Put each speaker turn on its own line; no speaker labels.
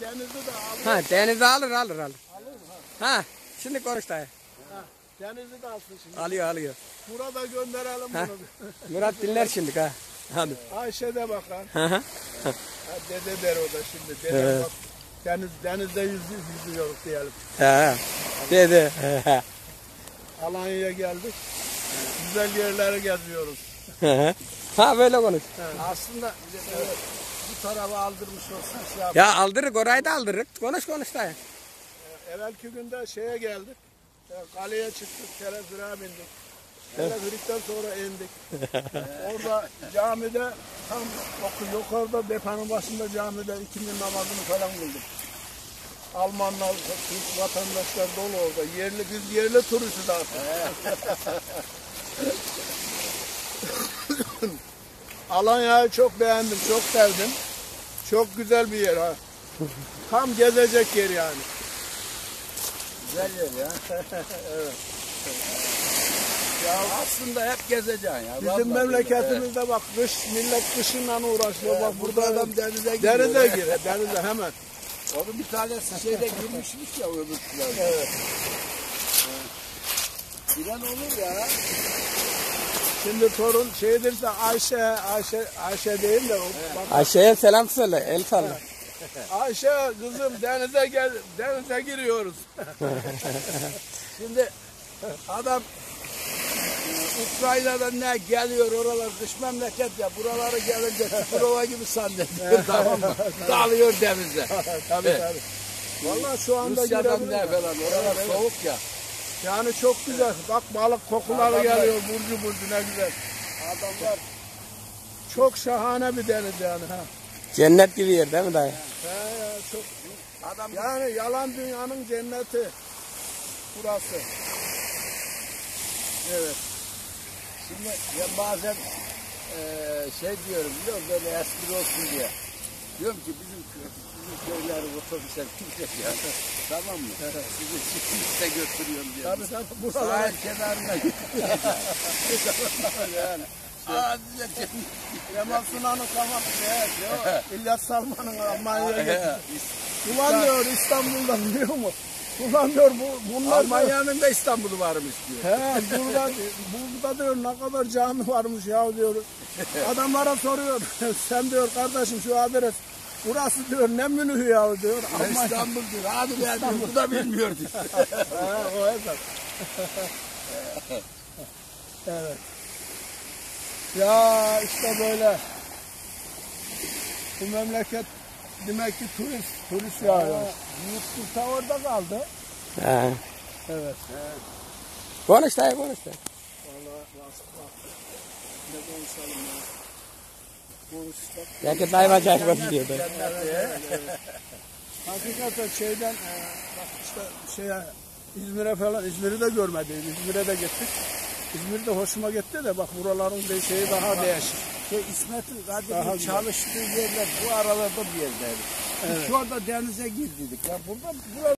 denizi de alır.
Ha denize alır alır alır.
Alır mı? Ha.
Ha şimdi konuş dayı.
ha. Denizi de alsın şimdi.
Alıyor alıyor.
Burada gönderelim
Ha.
bunu.
Murat dinler şimdi ha. Hadi.
Ayşe de.
Hı hı.
Ha, dede der o da şimdi. Dede
Evet.
bak. Deniz, denizde yüzü, yüzüyoruz diyelim.
Ha. Dedi. Hı
Alanya'ya geldik. Güzel yerleri geziyoruz.
ha böyle konuş.
Aslında evet, bu tarafa aldırmış olsan şey yap.
Ya aldırık orayı da aldırık. Konuş konuş dayı.
Evvelki günde şeye geldik. E, Kaleye çıktık, telefire bindik. Teleferikten sonra indik. Orada camide tam yukarıda depanın başında camide ikindi namazını falan kıldık. Almanlar, Türk vatandaşlar dolu orada. Yerli, biz yerli turistiz artık. Alanya'yı çok beğendim, çok sevdim. Çok güzel bir yer ha. Tam gezecek yer yani.
Güzel yer ya.
Ya
Aslında hep gezeceksin ya.
Bizim
Vallahi
memleketimizde bak kış millet kışınla uğraşıyor.
Evet.
Bak
Burada
burada
adam denize giriyor.
denize gir, denize hemen.
Onun bir tanesi şeyde girmişmiş ya öbür sularda.
Evet.
Giren olur ya.
Şimdi torun şeydirse Ayşe, Ayşe, Ayşe değil de o- bak
Ayşe'ye selam söyle. El salla.
Ayşe kızım denize gel, denize giriyoruz.
Şimdi adam Ukrayna'dan ne geliyor oralar dış memleket ya buraları gelince Çukurova gibi zannediyor tamam mı? Dalıyor denize.
tabii tabii. Vallahi şu anda
Rusya'dan ne falan oralar soğuk ya.
Yani çok güzel. Bak balık kokuları
Adamlar-
geliyor burcu burcu ne güzel.
Adamlar
Çok şahane bir deniz yani. Ha.
Cennet gibi yer değil mi dayı?
He ya çok
adam
Yani yalan dünyanın cenneti. Burası. Evet.
Şimdi ben bazen eee şey diyorum biliyor musun böyle espri olsun diye. Diyorum ki bizim bizim köyleri otobüse binecek ya. tamam mı? Sizi çiftlikte götürüyorum diyor.
Tabii tabii. Buralara
Sahil kenarına götürüyorum. yani. Aa
Kemal Sunal'ın kafası evet. İlyas Salman'ın Almanya'ya gitti. Ulan diyor İstanbul'da biliyor musun? Ulan diyor bu, bunlar
Almanya'nın da İstanbul'u varmış diyor.
He burada, burada diyor ne kadar cami varmış ya diyor. Adamlara soruyor. Sen diyor kardeşim şu adres. Burası diyor ne münhü ya diyor. Almanya.
İstanbul diyor. Hadi ben diyor. Bu da bilmiyor diyor.
O hesap. evet. Ya işte böyle. Bu memleket demek ki turist, turist yağıyor. Büyük kurta orada kaldı.
Ha.
Evet.
Konuş dayı konuş dayı.
Ne konuşalım ya. Konuştuk.
Belki dayı acayip bakıyor dayı.
Hakikaten şeyden e, bak işte şeye İzmir'e falan İzmir'i de görmedim. İzmir'e de gittik. İzmir de hoşuma gitti de bak buraların bir şeyi daha değişik.
Şey İsmet'in
güzel.
çalıştığı yerler bu aralarda bir yerdeydi. Biz orada denize girdik. Ya burada, burada